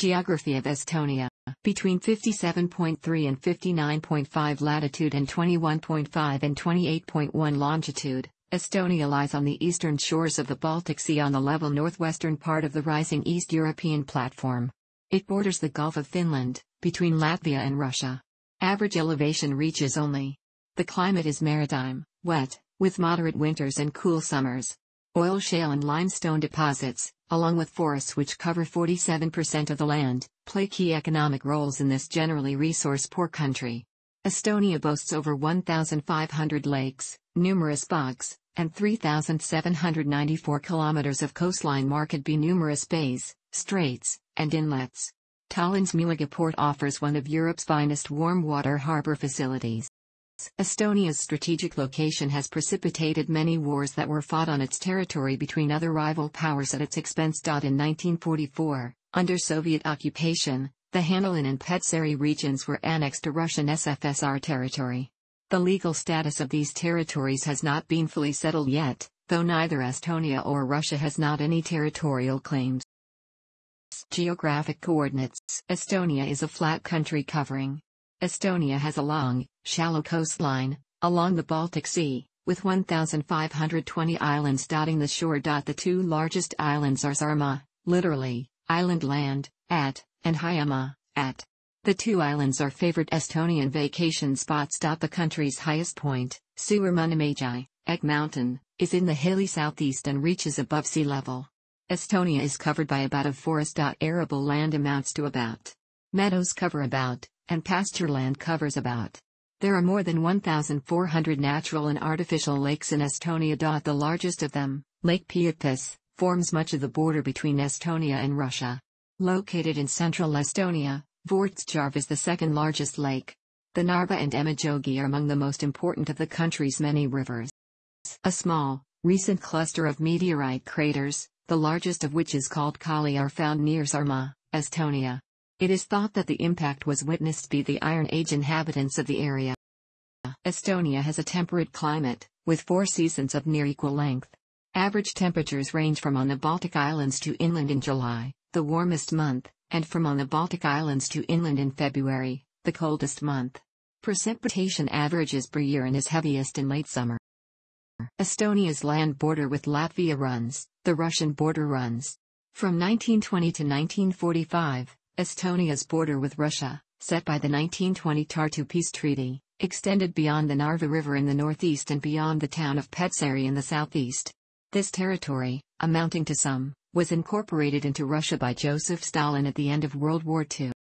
Geography of Estonia Between 57.3 and 59.5 latitude and 21.5 and 28.1 longitude, Estonia lies on the eastern shores of the Baltic Sea on the level northwestern part of the rising East European platform. It borders the Gulf of Finland, between Latvia and Russia. Average elevation reaches only. The climate is maritime, wet, with moderate winters and cool summers. Oil shale and limestone deposits, along with forests which cover 47% of the land, play key economic roles in this generally resource-poor country. Estonia boasts over 1,500 lakes, numerous bogs, and 3,794 kilometers of coastline marked by numerous bays, straits, and inlets. Tallinn's Muuga port offers one of Europe's finest warm water harbor facilities. Estonia's strategic location has precipitated many wars that were fought on its territory between other rival powers at its expense. In 1944, under Soviet occupation, the Jaanilinn and Petseri regions were annexed to Russian SFSR territory. The legal status of these territories has not been fully settled yet, though neither Estonia or Russia has not any territorial claims. Geographic coordinates Estonia is a flat country covering Estonia has a long, shallow coastline, along the Baltic Sea, with 1,520 islands dotting the shore. The two largest islands are Saaremaa, literally, island land, at, and Hiiumaa, at. The two islands are favorite Estonian vacation spots. The country's highest point, Suurmunnimägi, Egg Mountain, is in the hilly southeast and reaches above sea level. Estonia is covered by about of forest. Arable land amounts to about. Meadows cover about, and pasture land covers about. There are more than 1,400 natural and artificial lakes in Estonia. The largest of them, Lake Peipus, forms much of the border between Estonia and Russia. Located in central Estonia, Võrtsjärv is the second largest lake. The Narva and Emajõgi are among the most important of the country's many rivers. A small, recent cluster of meteorite craters, the largest of which is called Kaali are found near Saaremaa, Estonia. It is thought that the impact was witnessed by the Iron Age inhabitants of the area. Estonia has a temperate climate, with four seasons of near equal length. Average temperatures range from on the Baltic Islands to inland in July, the warmest month, and from on the Baltic Islands to inland in February, the coldest month. Precipitation averages per year and is heaviest in late summer. Estonia's land border with Latvia runs, the Russian border runs. From 1920 to 1945, Estonia's border with Russia, set by the 1920 Tartu Peace Treaty, extended beyond the Narva River in the northeast and beyond the town of Petseri in the southeast. This territory, amounting to some, was incorporated into Russia by Joseph Stalin at the end of World War II.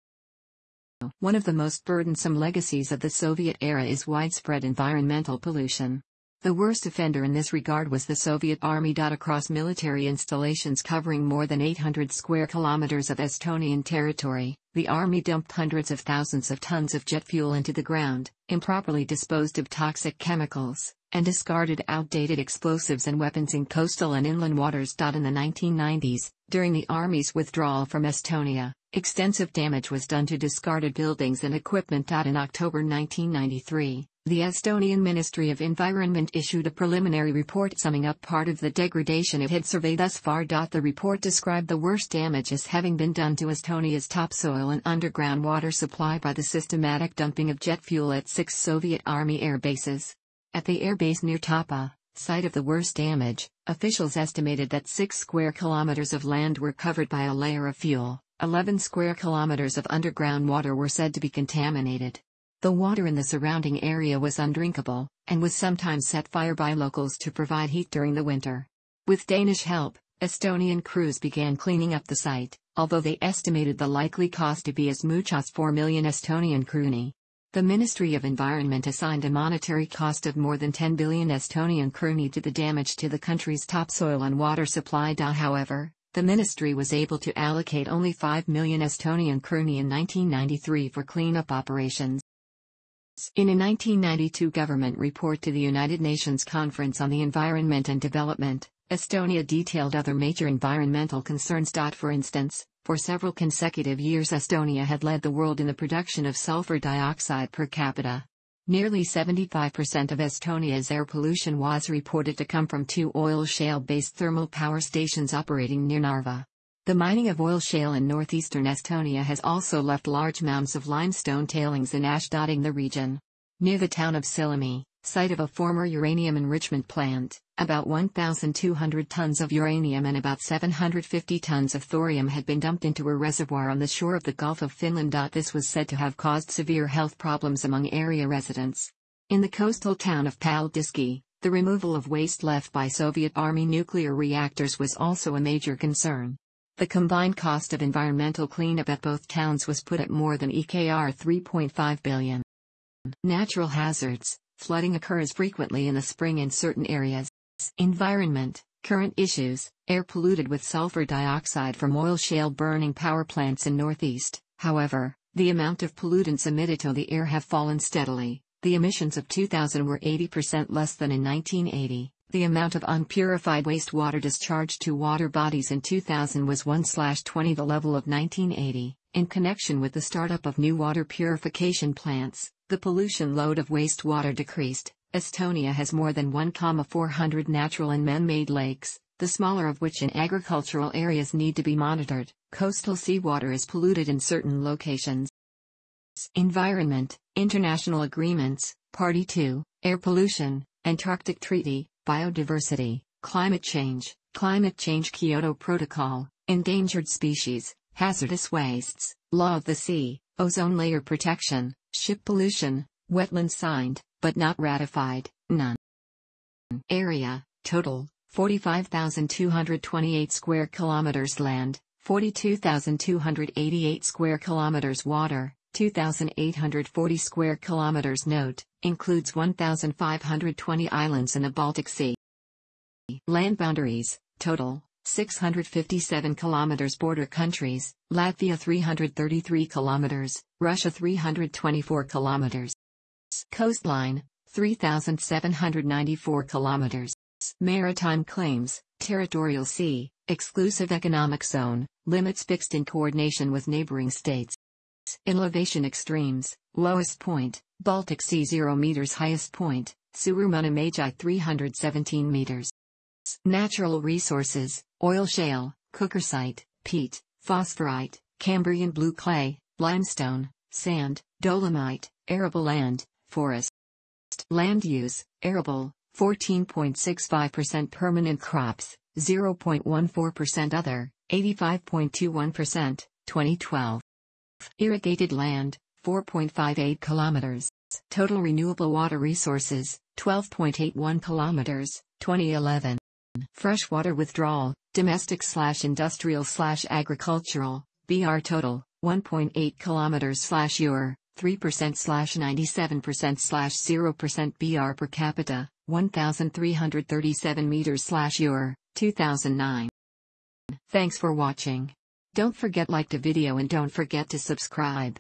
One of the most burdensome legacies of the Soviet era is widespread environmental pollution. The worst offender in this regard was the Soviet army. Across military installations covering more than 800 square kilometers of Estonian territory, the army dumped hundreds of thousands of tons of jet fuel into the ground, improperly disposed of toxic chemicals, and discarded outdated explosives and weapons in coastal and inland waters. In the 1990s, during the army's withdrawal from Estonia, extensive damage was done to discarded buildings and equipment. In October 1993, the Estonian Ministry of Environment issued a preliminary report summing up part of the degradation it had surveyed thus far. The report described the worst damage as having been done to Estonia's topsoil and underground water supply by the systematic dumping of jet fuel at six Soviet Army air bases. At the airbase near Tapa, site of the worst damage, officials estimated that 6 square kilometers of land were covered by a layer of fuel, 11 square kilometers of underground water were said to be contaminated. The water in the surrounding area was undrinkable, and was sometimes set fire by locals to provide heat during the winter. With Danish help, Estonian crews began cleaning up the site, although they estimated the likely cost to be as much as 4 million Estonian krooni. The Ministry of Environment assigned a monetary cost of more than 10 billion Estonian krooni to the damage to the country's topsoil and water supply. However, the ministry was able to allocate only 5 million Estonian krooni in 1993 for cleanup operations. In a 1992 government report to the United Nations Conference on the Environment and Development, Estonia detailed other major environmental concerns. For instance, for several consecutive years Estonia had led the world in the production of sulfur dioxide per capita. Nearly 75% of Estonia's air pollution was reported to come from two oil shale based thermal power stations operating near Narva. The mining of oil shale in northeastern Estonia has also left large mounds of limestone tailings and ash dotting the region. Near the town of Sillamäe, site of a former uranium enrichment plant, about 1,200 tons of uranium and about 750 tons of thorium had been dumped into a reservoir on the shore of the Gulf of Finland. This was said to have caused severe health problems among area residents. In the coastal town of Paldiski, the removal of waste left by Soviet Army nuclear reactors was also a major concern. The combined cost of environmental cleanup at both towns was put at more than EKR 3.5 billion. Natural hazards Flooding occurs frequently in the spring in certain areas. Environment Current issues air polluted with sulfur dioxide from oil shale burning power plants in Northeast. However, the amount of pollutants emitted to the air have fallen steadily. The emissions of 2000 were 80% less than in 1980. The amount of unpurified wastewater discharged to water bodies in 2000 was 1/20 the level of 1980. In connection with the startup of new water purification plants, the pollution load of wastewater decreased. Estonia has more than 1,400 natural and man-made lakes, the smaller of which in agricultural areas need to be monitored. Coastal seawater is polluted in certain locations. Environment, international agreements, Party 2, air pollution, Antarctic Treaty, biodiversity, climate change, climate change Kyoto Protocol, endangered species, hazardous wastes, law of the sea, ozone layer protection, Ship pollution, wetlands signed, but not ratified, none. Area, total, 45,228 square kilometers land, 42,288 square kilometers water, 2,840 square kilometers note, includes 1,520 islands in the Baltic Sea. Land boundaries, total, 657 kilometers border countries, Latvia 333 kilometers, Russia 324 kilometers. Coastline, 3,794 kilometers. Maritime claims, territorial sea, exclusive economic zone, limits fixed in coordination with neighboring states. Elevation extremes, lowest point, Baltic Sea 0 meters highest point, Suur Munamägi 317 meters. Natural resources, oil shale, kukersite, peat, phosphorite, Cambrian blue clay, limestone, sand, dolomite, arable land, forest. Land use, arable, 14.65% permanent crops, 0.14% other, 85.21%, 2012. Irrigated land, 4.58 kilometers. Total renewable water resources, 12.81 kilometers, 2011. Freshwater withdrawal, domestic slash industrial slash agricultural, BR total, 1.8 kilometers slash UR, 3% slash 97% slash 0% BR per capita, 1,337 meters slash UR, 2009. Thanks for watching. Don't forget like the video and don't forget to subscribe.